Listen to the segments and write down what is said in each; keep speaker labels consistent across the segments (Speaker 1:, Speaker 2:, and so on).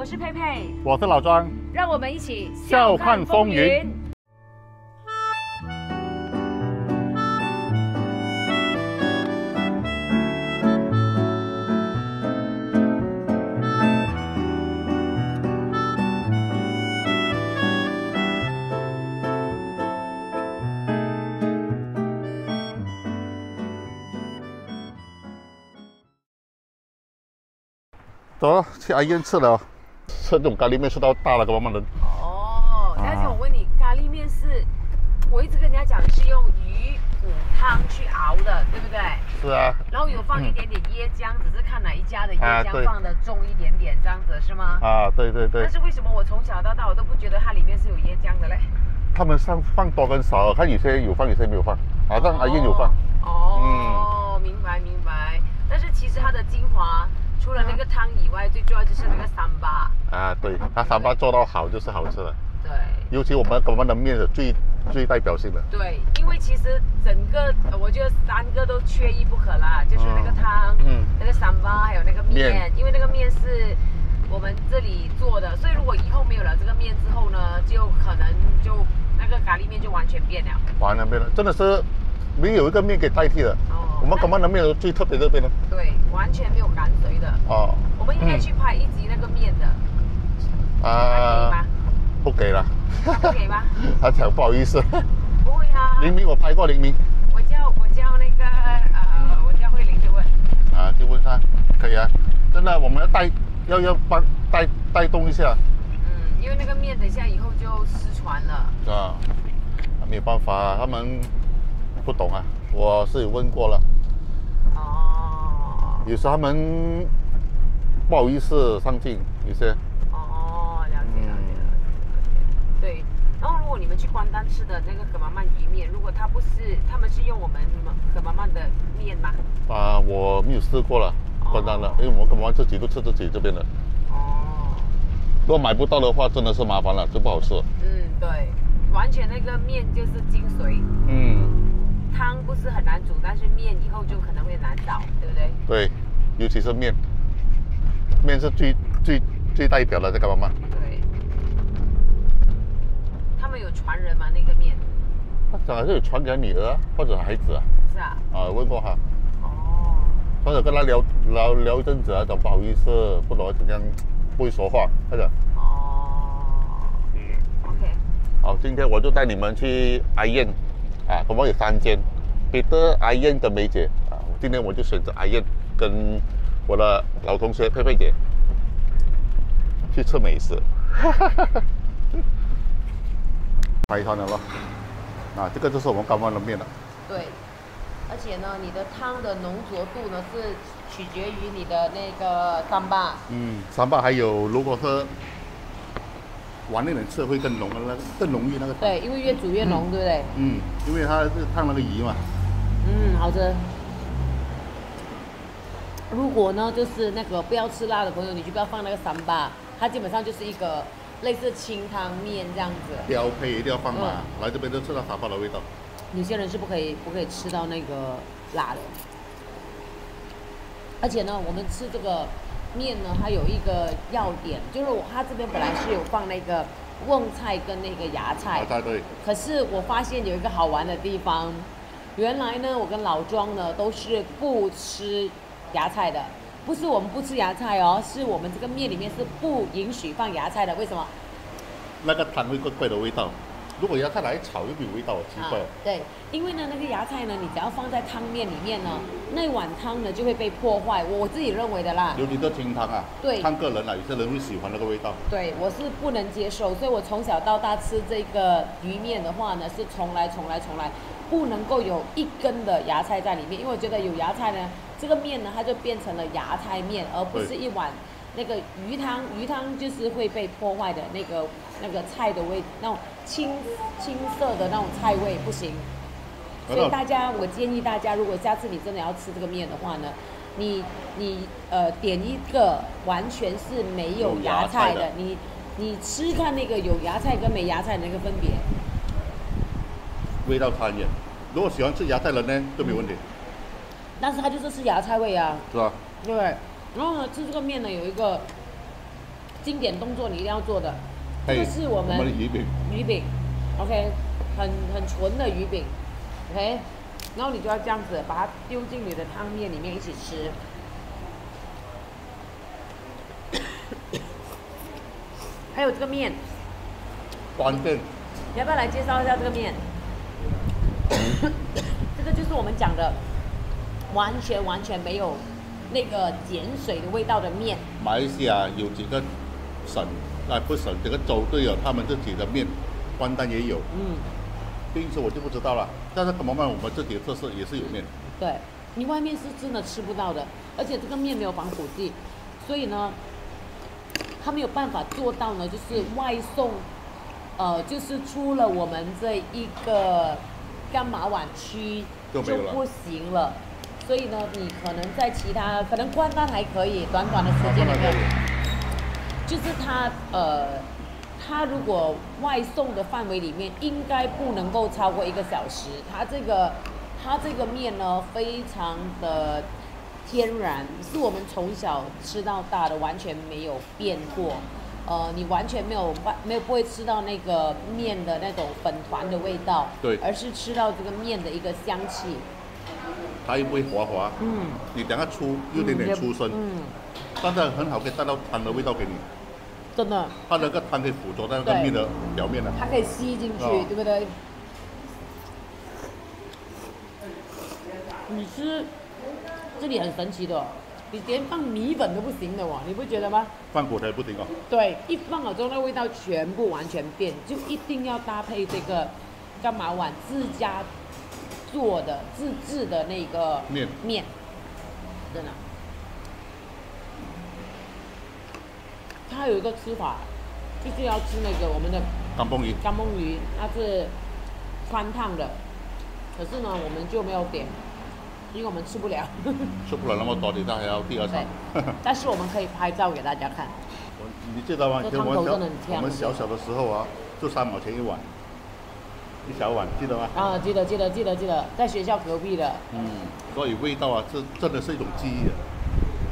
Speaker 1: 我是佩佩，
Speaker 2: 我是老庄，
Speaker 1: 让我们一起
Speaker 2: 笑看风云。走，去阿燕吃了，吃这种咖喱面吃到大了，给我们人。
Speaker 1: 哦，而且我问你，咖喱面是，我一直跟人家讲是用鱼骨汤去熬的，对不对？
Speaker 2: 是啊。
Speaker 1: 然后有放一点点椰浆，只是看哪一家的椰浆放的重一点点，这样子是吗？
Speaker 2: 啊，对对对
Speaker 1: 但，是为什么我从小到大我都不觉得它里面是有椰浆的嘞？
Speaker 2: 他们上放多跟少，看有些有放，有些没有放。好像阿燕有放。
Speaker 1: 哦，明白明白。但是其实它的精华，除了那个汤以外，最重要就是那个三八。
Speaker 2: 啊，对，他三八做到好就是好吃的，
Speaker 1: 对
Speaker 2: 尤其我们我们的面是最最代表性的。
Speaker 1: 对，因为其实整个呃我觉得三个都缺一不可啦，就是那个汤，
Speaker 2: 嗯
Speaker 1: 那个三八，还有那个面，
Speaker 2: 面
Speaker 1: 因为那个面是我们这里做的，所以如果以后没有了这个面之后呢，就可能就那个咖喱面就完全变了。
Speaker 2: 完全变了，真的是没有一个面可以代替的。
Speaker 1: 哦
Speaker 2: 我们港湾的面是最特别这边的。
Speaker 1: 对，完全没有赶水的。
Speaker 2: 哦。
Speaker 1: 我们应该去拍一集那个面的，
Speaker 2: 嗯
Speaker 1: 还可以吗
Speaker 2: 啊，？不给了。
Speaker 1: 不给吗？
Speaker 2: 他讲不好意思。
Speaker 1: 不会啊。
Speaker 2: 黎明我拍过黎明。
Speaker 1: 我叫我叫那个呃，我叫慧玲就问。
Speaker 2: 啊，就问他，可以啊，真的，我们要带，要要帮带带动一下，
Speaker 1: 嗯，因为那个面等一下以后就失传了。
Speaker 2: 是吧？没有办法、啊，他们不懂啊，我是有问过了，
Speaker 1: 哦。
Speaker 2: 有时他们不好意思上镜，有些，
Speaker 1: 哦，了解了解了解。对，然后如果你们去关丹吃的那个葛玛曼鱼面，如果它不是，他们是用我们葛玛曼的面吗？
Speaker 2: 啊，我没有试过了，关单了，因为我跟我自己都吃自己这边的，
Speaker 1: 哦，
Speaker 2: 如果买不到的话，真的是麻烦了，就不好吃。
Speaker 1: 嗯，对，完全那个面就是精髓，
Speaker 2: 嗯，
Speaker 1: 是很难煮，但是面以后就可能会难倒，对不对？
Speaker 2: 对，尤其是面，面是最最最代表的这个妈妈。
Speaker 1: 对。他们有传人吗？那个面
Speaker 2: 他讲好像有传给女儿啊或者孩子啊，
Speaker 1: 是啊。
Speaker 2: 啊，问过哈。
Speaker 1: 哦。
Speaker 2: 或者跟他聊聊聊一阵子啊，讲不好意思，不懂怎样，不会说话，或者，
Speaker 1: 哦。
Speaker 2: 嗯
Speaker 1: ，OK。
Speaker 2: 好，今天我就带你们去阿燕，啊，我们有三间，彼得、阿燕跟梅姐，啊，今天我就选择阿燕跟我的老同学佩佩姐去吃美食，拍一团了咯，啊，这个就是我们刚刚的面了，
Speaker 1: 对，而且呢，你的汤的浓浊度呢是取决于你的那个三巴。
Speaker 2: 嗯，三八还有如果是晚一点吃会更浓的那个更浓郁那个。
Speaker 1: 对，因为越煮越浓，对不对？
Speaker 2: 嗯，因为它是烫那个鱼嘛。
Speaker 1: 嗯，好吃。如果呢，就是那个不要吃辣的朋友，你就不要放那个三八，它基本上就是一个类似清汤面这样子。
Speaker 2: 标配一定要放嘛，
Speaker 1: 嗯
Speaker 2: 来这边都吃到三八的味道。
Speaker 1: 有些人是不可以不可以吃到那个辣的。而且呢，我们吃这个面呢，它有一个要点，就是我它这边本来是有放那个瓮菜跟那个芽菜
Speaker 2: 芽菜对，
Speaker 1: 可是我发现有一个好玩的地方，原来呢，我跟老庄呢都是不吃芽菜的，不是我们不吃芽菜哦，是我们这个面里面是不允许放芽菜的。为什么？
Speaker 2: 那个汤会怪怪的味道。如果芽菜来炒又没有味道，奇怪。
Speaker 1: 对，因为呢，那个芽菜呢，你只要放在汤面里面呢，那碗汤呢就会被破坏。我自己认为的啦。
Speaker 2: 尤其是清汤啊，
Speaker 1: 对
Speaker 2: 看个人啦，有些人会喜欢那个味道。
Speaker 1: 对，我是不能接受，所以我从小到大吃这个鱼面的话呢，是从来从来从来不能够有一根的芽菜在里面，因为我觉得有芽菜呢，这个面呢它就变成了芽菜面，而不是一碗那个鱼汤，鱼汤就是会被破坏的那个那个菜的味，那种青青色的那种菜味不行。所以大家，我建议大家，如果下次你真的要吃这个面的话呢，你你呃点一个完全是没有
Speaker 2: 有
Speaker 1: 芽
Speaker 2: 芽菜的
Speaker 1: 你你吃看那个有芽菜跟没芽菜的那个分别。
Speaker 2: 味道差一点。如果喜欢吃芽菜的呢，都没问题，
Speaker 1: 但是它就是是芽菜味啊，
Speaker 2: 是吧？
Speaker 1: 对不对？然后呢，吃这个面呢有一个经典动作你一定要做的，这个是我们
Speaker 2: 我们的鱼饼，
Speaker 1: 鱼饼，OK，很很纯的鱼饼，OK，然后你就要这样子把它丢进你的汤面里面一起吃。还有这个面，
Speaker 2: 关键
Speaker 1: 你要不要来介绍一下这个面？这个就是我们讲的完全完全没有那个碱水的味道的面。
Speaker 2: 马来西亚有几个省，啊不省，整个州都有他们自己的面，关丹也有，
Speaker 1: 嗯，
Speaker 2: 冰池我就不知道了。但是慢慢我们自己的特色也是有面，
Speaker 1: 对，你外面是真的吃不到的，而且这个面没有防腐剂，所以呢，他没有办法做到呢，就是外送，呃，就是出了我们这一个干马碗区
Speaker 2: 就
Speaker 1: 不行了。所以呢，你可能在其他可能关丹还可以，短短的时间里面，就是它呃，它如果外送的范围里面，应该不能够超过一个小时。它这个它这个面呢，非常的天然，是我们从小吃到大的，完全没有变过。呃，你完全没有办没有不会吃到那个面的那种粉团的味道，
Speaker 2: 对
Speaker 1: 而是吃到这个面的一个香气。
Speaker 2: 它又不会滑滑，
Speaker 1: 嗯，
Speaker 2: 你等下出有点点出身，
Speaker 1: 嗯，
Speaker 2: 但是很好可以带到汤的味道给你，
Speaker 1: 真的，
Speaker 2: 它那个汤可以捕捉在那个
Speaker 1: 对
Speaker 2: 面的表面的。
Speaker 1: 它可以吸进去，
Speaker 2: 哦
Speaker 1: 对不对？你吃这里很神奇的哦，你连放米粉都不行的哦，你不觉得吗？
Speaker 2: 放果才不行哦，
Speaker 1: 对，一放了之后，那味道全部完全变，就一定要搭配这个干嘛碗自家做的自制的那个
Speaker 2: 面
Speaker 1: 面，真的。它有一个吃法，就是要吃那个我们的
Speaker 2: 干蹦鱼，
Speaker 1: 干蹦鱼，它是宽烫的，可是呢，我们就没有点，因为我们吃不了。
Speaker 2: 吃不了那么多，你还要第二场。
Speaker 1: 但是我们可以拍照给大家看。
Speaker 2: 你记得吗？
Speaker 1: 这
Speaker 2: 以前我们小
Speaker 1: 汤头真的很香
Speaker 2: 我们小小的时候啊，就三毛钱一碗，一小碗，记得吗？
Speaker 1: 啊，记得记得记得记得，在学校隔壁的，
Speaker 2: 嗯，所以味道啊，这真的是一种记忆啊，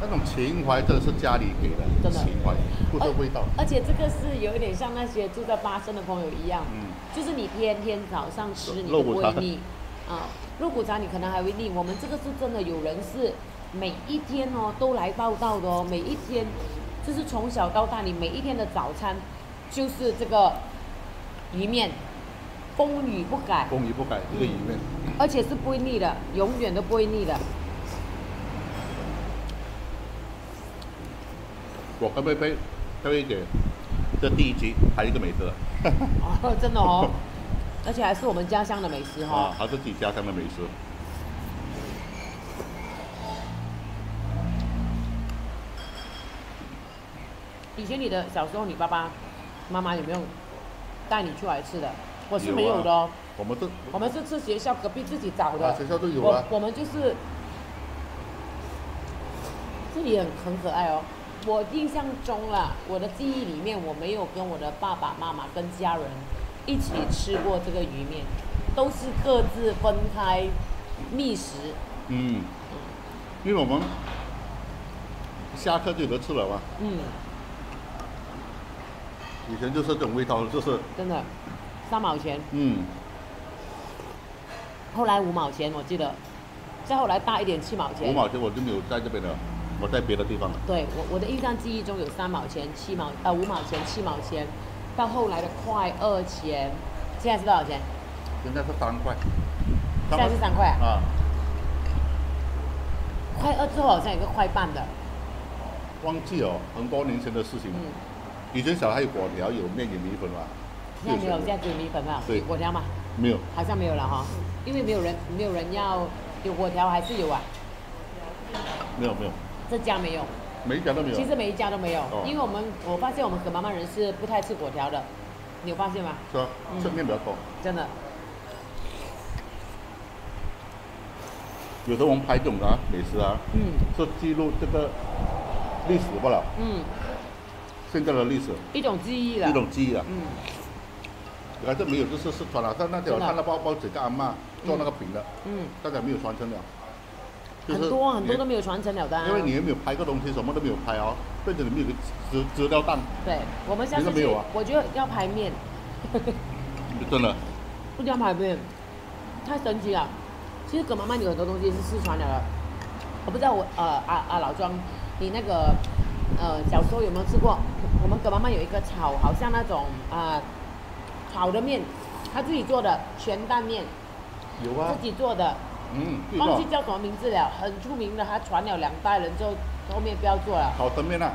Speaker 2: 那种情怀真的是家里给的
Speaker 1: 真的
Speaker 2: 情怀，不是味道。
Speaker 1: 而且这个是有一点像那些住在巴生的朋友一样，
Speaker 2: 嗯，
Speaker 1: 就是你天天早上吃你不会腻，啊，肉骨茶你可能还会腻。我们这个是真的有人是每一天哦都来报道的哦，每一天就是从小到大，你每一天的早餐就是这个鱼面，风雨不改，
Speaker 2: 风雨不改，这个鱼面
Speaker 1: 而且是不会腻的，永远都不会腻的。
Speaker 2: 我跟菲菲菲菲姐，这第一集还有一个美食
Speaker 1: 哦，真的哦，而且还是我们家乡的美食哈、
Speaker 2: 啊，还是自己家乡的美食。
Speaker 1: 以前你的小时候，你爸爸妈妈有没有带你出来吃的？我是没有的哦，
Speaker 2: 我们这
Speaker 1: 我们是吃学校隔壁自己找的。
Speaker 2: 啊学校都有啊
Speaker 1: 我我们就是这里很很可爱哦。我印象中啦，我的记忆里面，我没有跟我的爸爸妈妈跟家人一起吃过这个鱼面，都是各自分开觅食。
Speaker 2: 嗯，因为我们下课就有得吃了嘛，
Speaker 1: 嗯，
Speaker 2: 以前就是这种味道，就是
Speaker 1: 真的，三毛钱，
Speaker 2: 嗯，
Speaker 1: 后来五毛钱，我记得，再后来大一点七毛钱。
Speaker 2: 五毛钱我就没有在这边了，我在别的地方了。
Speaker 1: 对我我的印象记忆中有三毛钱、七毛呃五毛钱、七毛钱，到后来的快二钱，现在是多少钱？
Speaker 2: 现在是三块，
Speaker 1: 现在是三块啊。
Speaker 2: 啊，
Speaker 1: 快二之后好像有个快半的，
Speaker 2: 忘记哦很多年前的事情。
Speaker 1: 嗯，
Speaker 2: 以前小孩有果条，有面有米粉嘛，
Speaker 1: 现在没有，现在只有米粉嘛，
Speaker 2: 对。
Speaker 1: 有果条嘛，
Speaker 2: 没有，
Speaker 1: 好像没有了哈，因为没有人没有人要有果条还是有啊，
Speaker 2: 没有没有，
Speaker 1: 这家没有，
Speaker 2: 每一家都没有。
Speaker 1: 其实每一家都没有，
Speaker 2: 哦
Speaker 1: 因为我们我发现我们河妈妈人是不太吃果条的，你有发现吗？
Speaker 2: 是吧？
Speaker 1: 嗯
Speaker 2: 吃面比较多。
Speaker 1: 真的，
Speaker 2: 有时候我们拍这种啊美食啊，
Speaker 1: 嗯
Speaker 2: 是记录这个历史不了，
Speaker 1: 嗯，
Speaker 2: 现在的历史
Speaker 1: 一种记忆了，
Speaker 2: 一种记忆了。
Speaker 1: 嗯。
Speaker 2: 反正没有就是四川了，但那天我
Speaker 1: 真的
Speaker 2: 看到报报纸个阿妈做那个饼的，
Speaker 1: 嗯，
Speaker 2: 大家没有传承了。就是
Speaker 1: 很多很多都没有传承了的、啊。
Speaker 2: 因为你也没有拍过东西，什么都没有拍哦，变成你没有个资资料档，
Speaker 1: 对，我们下次去，
Speaker 2: 你都没有啊
Speaker 1: 我觉得要拍面，
Speaker 2: 真的。
Speaker 1: 不要排面，太神奇了。其实葛妈妈有很多东西是失传了的，我不知道我呃啊啊老庄，你那个呃小时候有没有吃过？我们葛妈妈有一个炒，好像那种啊、炒的面，她自己做的全蛋面，
Speaker 2: 有啊
Speaker 1: 自，己做的，
Speaker 2: 嗯，对
Speaker 1: 忘记？叫什么名字了，很出名的，他传了两代人之后，后面不要做了
Speaker 2: 炒蒸面啊，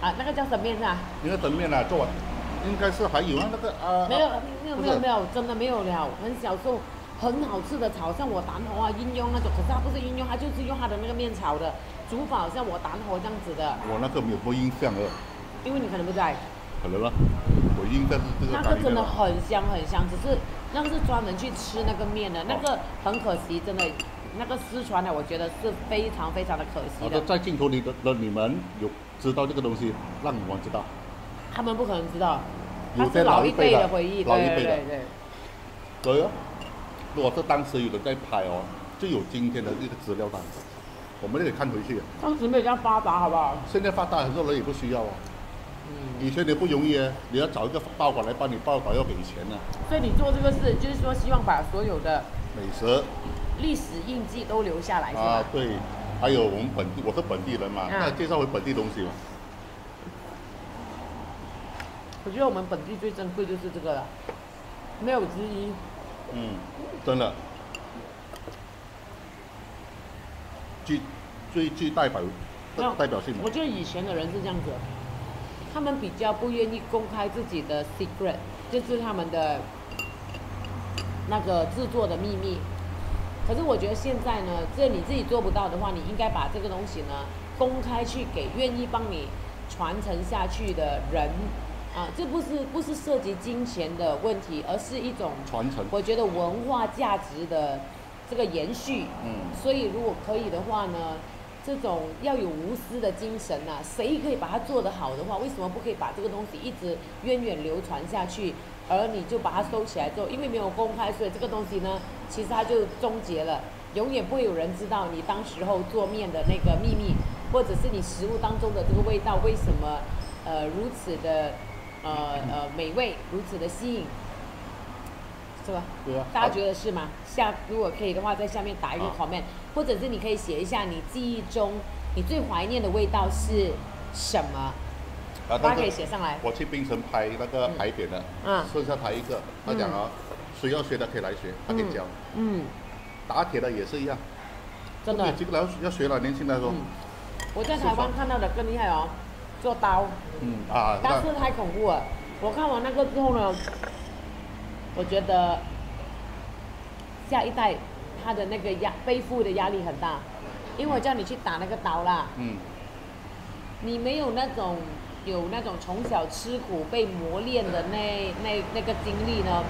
Speaker 1: 啊，那个叫什么面是吧？
Speaker 2: 那个蒸面啊，做完应该是还有啊，那个啊，
Speaker 1: 没有
Speaker 2: 啊
Speaker 1: 没有没有没有，真的没有了。很小时候很好吃的炒，像我蛋河啊，应用那种，可是它不是应用，它就是用它的那个面炒的，煮法好像我蛋河这样子的，
Speaker 2: 我那个没有什么印象了，
Speaker 1: 因为你可能不在，
Speaker 2: 可能了，我应该是这个
Speaker 1: 那个真的很香很香，只是那个是专门去吃那个面的，那个很可惜，真的。那个失传的，我觉得是非常非常的可惜的
Speaker 2: 在镜头里的的你们有知道这个东西，让我们知道。
Speaker 1: 他们不可能知道，
Speaker 2: 有些
Speaker 1: 老一
Speaker 2: 辈的
Speaker 1: 回忆，对
Speaker 2: 老一辈的
Speaker 1: 对对对。
Speaker 2: 对哦，如果是当时有人在拍哦，就有今天的这个资料档，我们就得看回去。
Speaker 1: 当时没有这样发达，好不好？
Speaker 2: 现在发达，很多人也不需要哦。
Speaker 1: 嗯。
Speaker 2: 以前你不容易啊，你要找一个报馆来帮你报道，要给钱呢、
Speaker 1: 所以你做这个事，就是说希望把所有的
Speaker 2: 美食
Speaker 1: 历史印记都留下来，是吧？，
Speaker 2: 啊对，还有我们本地，我是本地人嘛，
Speaker 1: 嗯
Speaker 2: 那介绍回本地东西嘛。
Speaker 1: 我觉得我们本地最珍贵就是这个了，没有之一。
Speaker 2: 嗯，真的，具最具代表代表性的
Speaker 1: 我。觉得以前的人是这样子，他们比较不愿意公开自己的 secret，就是他们的那个制作的秘密。可是我觉得现在呢，这你自己做不到的话，你应该把这个东西呢公开去给愿意帮你传承下去的人啊，这不是不是涉及金钱的问题，而是一种
Speaker 2: 传承，
Speaker 1: 我觉得文化价值的这个延续。
Speaker 2: 嗯，
Speaker 1: 所以如果可以的话呢，这种要有无私的精神呐、谁可以把它做得好的话，为什么不可以把这个东西一直源远流传下去？而你就把它收起来之后，因为没有公开，所以这个东西呢，其实它就终结了，永远不会有人知道你当时候做面的那个秘密，或者是你食物当中的这个味道为什么呃如此的呃呃美味，如此的吸引，是吧？
Speaker 2: 对啊。
Speaker 1: 大家觉得是吗？下如果可以的话，在下面打一个 comment，或者是你可以写一下你记忆中你最怀念的味道是什么，
Speaker 2: 啊，
Speaker 1: 大家可以写上来。
Speaker 2: 我去槟城拍那个海点的，
Speaker 1: 嗯
Speaker 2: 剩下他一个，他讲啊，谁要学的可以来学，他可以教。
Speaker 1: 嗯，
Speaker 2: 打铁的也是一样，
Speaker 1: 真的
Speaker 2: 有，几个要要学了，年轻来说，
Speaker 1: 嗯我在台湾看到的更厉害哦，做刀，
Speaker 2: 嗯啊，
Speaker 1: 但是太恐怖了。我看完那个之后呢，我觉得下一代他的那个压背负的压力很大，因为我叫你去打那个刀啦，
Speaker 2: 嗯，
Speaker 1: 你没有那种有那种从小吃苦被磨练的那那那个经历呢，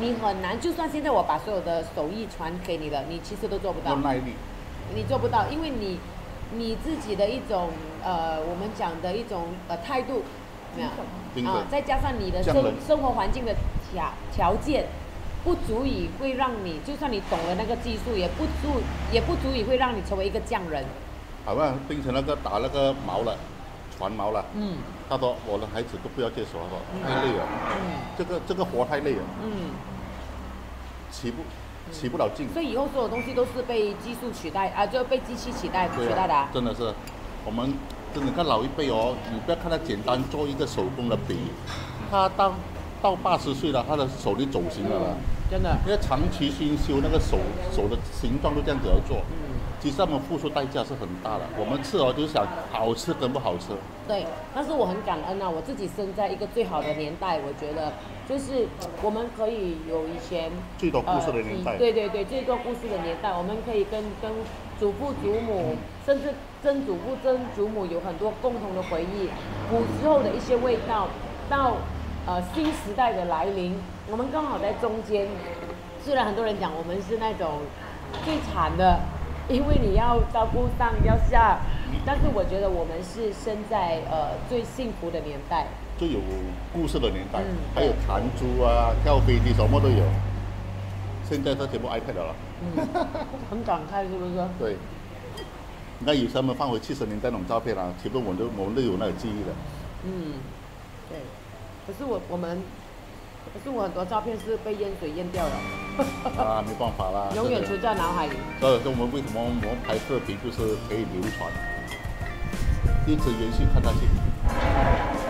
Speaker 1: 你很难。就算现在我把所有的手艺传给你了，你其实都做不到，
Speaker 2: 耐力，
Speaker 1: 你做不到，因为你你自己的一种呃，我们讲的一种呃态度，没有啊，再加上你的生生活环境的条条件。不足以会让你，就算你懂了那个技术，也不足也不足以会让你成为一个匠人。
Speaker 2: 好吧，冰城那个打那个毛了，船毛了，
Speaker 1: 嗯
Speaker 2: 他说我的孩子都不要接手，了说太累了，
Speaker 1: 嗯
Speaker 2: 这个这个活太累了，
Speaker 1: 嗯。
Speaker 2: 起不起不了劲。
Speaker 1: 所以以后所有东西都是被技术取代啊，就被机器取代取代的、啊。
Speaker 2: 真的是，我们真的看老一辈哦，你不要看他简单做一个手工的笔，他到到八十岁了，他的手就走形了啦。
Speaker 1: 真的。
Speaker 2: 因为长期熏修那个手手的形状都这样子而做，
Speaker 1: 嗯，
Speaker 2: 其实他们付出代价是很大的。我们吃哦就是想好吃跟不好吃，
Speaker 1: 对。但是我很感恩啊，我自己生在一个最好的年代，我觉得就是我们可以有以前
Speaker 2: 最多故事的年代。
Speaker 1: 呃、对对对，最多故事的年代，我们可以跟跟祖父祖母，甚至曾祖父曾祖母有很多共同的回忆，古时候的一些味道，到呃新时代的来临，我们刚好在中间。虽然很多人讲我们是那种最惨的，因为你要照顾上要下，但是我觉得我们是生在呃最幸福的年代。
Speaker 2: 最有故事的年代，
Speaker 1: 嗯
Speaker 2: 还有弹珠啊、跳飞机什么都有。现现在是全部 iPad 了。
Speaker 1: 嗯，很感慨是不是？
Speaker 2: 对。你看，有时他们放回七十年代那种照片啊，全部我们都我们都有那个记忆的。
Speaker 1: 嗯，对。可是我我们，可是我很多照片是被淹水淹掉了。
Speaker 2: 啊，没办法啦。
Speaker 1: 永远存在脑海里。
Speaker 2: 所以，说我们为什么我们拍视频就是可以流传，一直延续看下去。